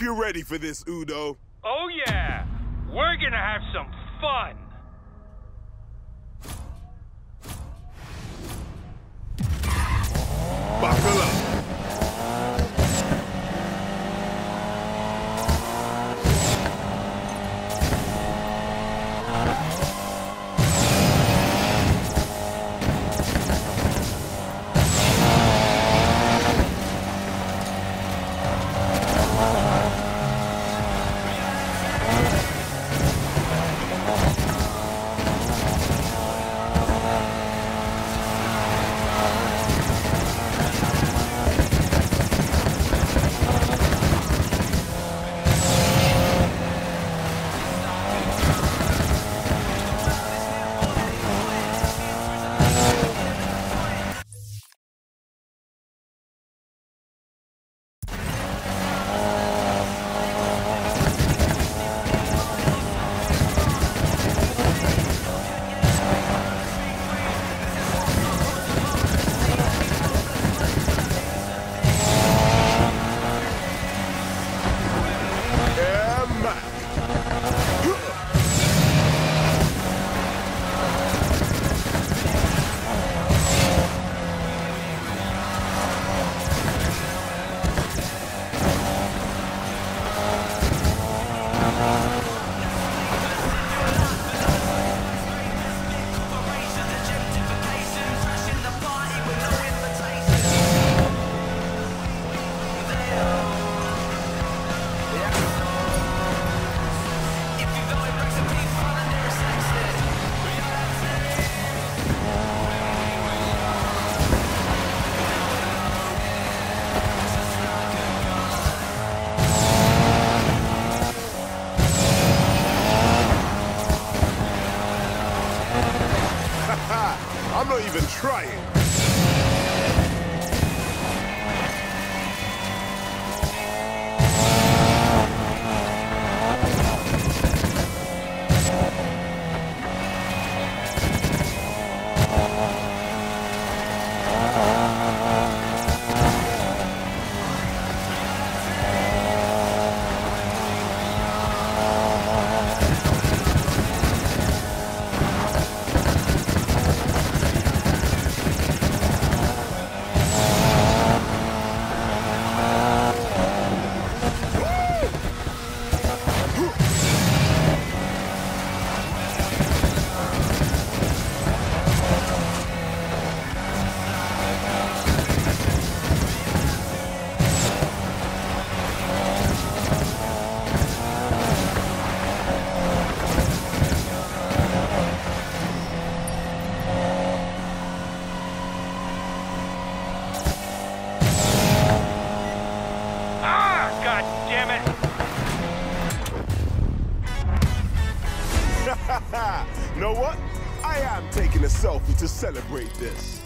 You're ready for this, Udo. Oh yeah, we're gonna have some fun. I'm not even trying. Damn it! know what? I am taking a selfie to celebrate this.